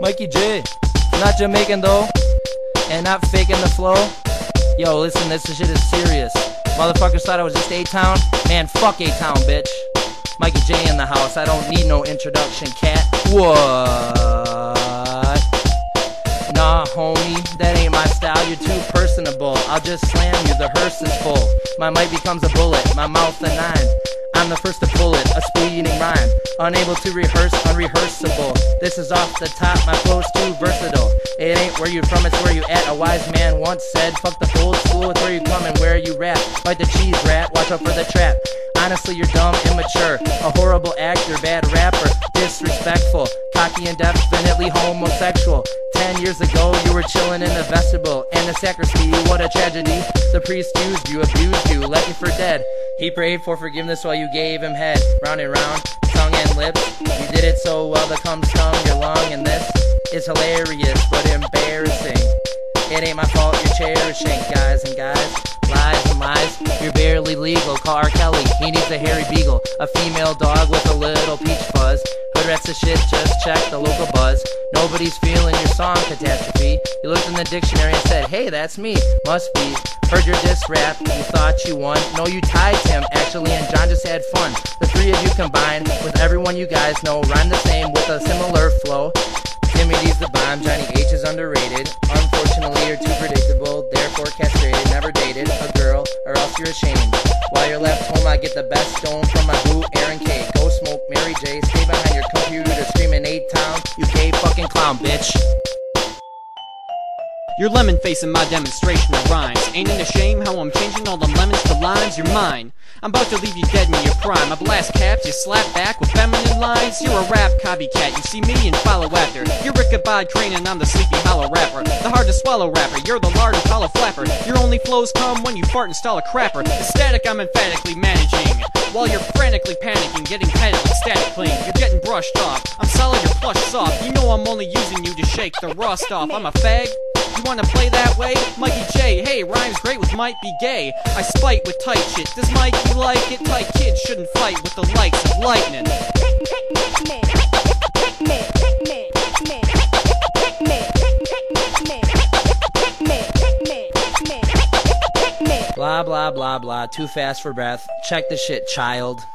Mikey J, not Jamaican though, and not faking the flow. Yo, listen, this shit is serious. Motherfuckers thought I was just A-Town. Man, fuck A-Town, bitch. Mikey J in the house. I don't need no introduction, cat. What? Nah, homie, that ain't my style. You're too personable. I'll just slam you. The hearse is full. My mic becomes a bullet. My mouth a nine. I'm the first to pull it, a speeding rhyme. Unable to rehearse, unrehearsable. This is off the top, my flow's too versatile. It ain't where you from, it's where you at. A wise man once said, fuck the old school, it's where you come and where you rap. Like the cheese rat, watch out for the trap. Honestly, you're dumb, immature, a horrible actor, bad rapper, disrespectful, cocky and definitely homosexual. Ten years ago, you were chilling in the vestibule and the sacristy. What a tragedy. The priest used you, abused you, left you for dead. He prayed for forgiveness while you gave him head, round and round, tongue and lips. You did it so well, the cum stung your lung, and this is hilarious but embarrassing. It ain't my fault you're cherishing, guys and guys. Lies and lies, you're barely legal. Call R. Kelly, he needs a hairy beagle. A female dog with a little peach fuzz. Hood rats of shit, just check the local buzz. Nobody's feeling your song, catastrophe. You looked in the dictionary and said, hey, that's me. Must be. Heard your diss rap, you thought you won. No, you tied Tim, actually, and John just had fun. The three of you combined with everyone you guys know rhyme the same with a similar flow. Timmy D's the bomb, Johnny H is underrated. Unfortunately, you're too predictable, therefore castrated. Never dated a girl, or else you're ashamed. While you're left home, I get the best stone from my boo, Aaron K. Go smoke Mary J. Stay behind your computer to screaming A-Town. You gay fucking clown, bitch. You're lemon facing my demonstration of rhymes. Ain't it a shame how I'm changing all the lemons to limes? You're mine. I'm about to leave you dead in your prime. I blast caps, you slap back with feminine lines. You're a rap copycat, you see me and follow after. You're Ichabod Crane and I'm the sleepy hollow rapper. The hard to swallow rapper, you're the lard and hollow flapper. Your only flows come when you fart and stall a crapper. The static I'm emphatically managing. While you're frantically panicking, getting like static clean. You're getting brushed off. I'm solid, you're plush soft. You know I'm only using you to shake the rust off. I'm a fag. Wanna play that way? Mikey J, hey, rhymes great with might be gay. I spite with tight shit. Does Mikey like it? Tight kids shouldn't fight with the likes of lightning. Blah blah blah blah, too fast for breath. Check the shit, child.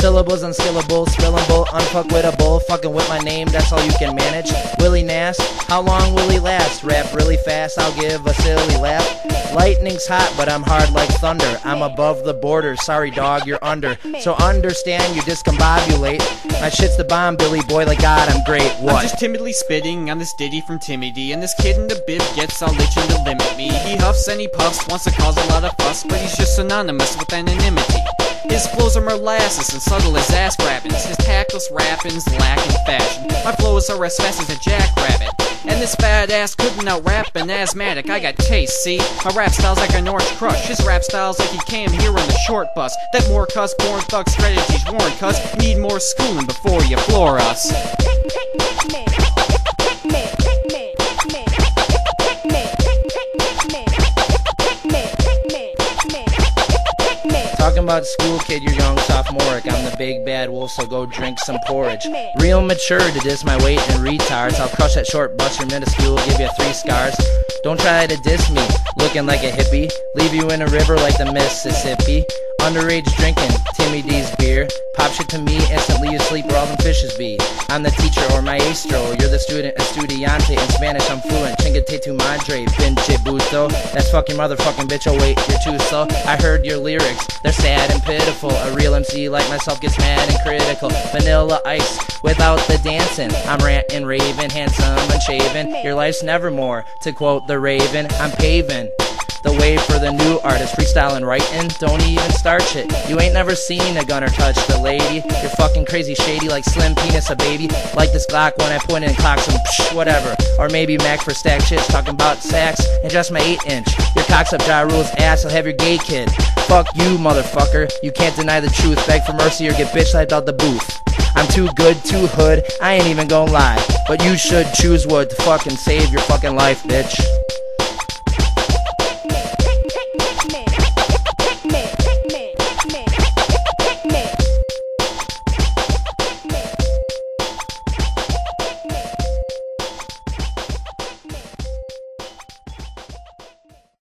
Syllables unskillable, spillable, unfuckwittable. Fucking with my name, that's all you can manage. Willie Nass, how long will he last? Rap really fast, I'll give a silly laugh. Lightning's hot, but I'm hard like thunder. I'm above the border, sorry dog, you're under. So understand you discombobulate. My shit's the bomb, Billy boy, like God, I'm great. What? I'm just timidly spitting on this ditty from Timmy D, and this kid in the bib gets all itching to limit me. He huffs and he puffs, wants to cause a lot of fuss, but he's just synonymous with anonymity. His flows are molasses and subtle as ass grabbings. His tactless rappings lack in fashion. My flows are as fast as a jackrabbit. And this fat ass couldn't out rap an asthmatic. I got taste, see? My rap style's like an orange crush. His rap style's like he came here on the short bus. That more cuss, born thug strategies warn cuss. need more schooling before you floor us. About school kid, you're young sophomoric. I'm the big bad wolf, so go drink some porridge. Real mature to diss my weight and retards. I'll crush that short bust your minuscule, give you three scars. Don't try to diss me, looking like a hippie. Leave you in a river like the Mississippi. Underage drinking, Timmy D's beer. Pop shit to me, instantly you sleep where all them fishes be. I'm the teacher or maestro, you're the student, estudiante. In Spanish, I'm fluent. Chingate tu madre, pinche busto. That's fucking motherfucking bitch, oh wait, you're too slow. I heard your lyrics, they're sad and pitiful. A real MC like myself gets mad and critical. Vanilla ice without the dancing. I'm ranting, raving, handsome, unshaven. Your life's nevermore. To quote the Raven, I'm paving the way for the new artist. Freestyling, writing, don't even start shit. You ain't never seen a gunner touch the lady. You're fucking crazy shady like Slim Penis, a baby. Like this Glock when I point and clock some psh, whatever. Or maybe Mac for stack shits talking about sacks and just my 8 inch. Your cock's up Ja Rule's ass, I'll have your gay kid. Fuck you, motherfucker. You can't deny the truth. Beg for mercy or get bitch slapped out the booth. I'm too good, too hood, I ain't even gonna lie. But you should choose what to fucking save your fucking life, bitch.